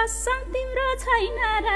कसम तिम्रो छैन र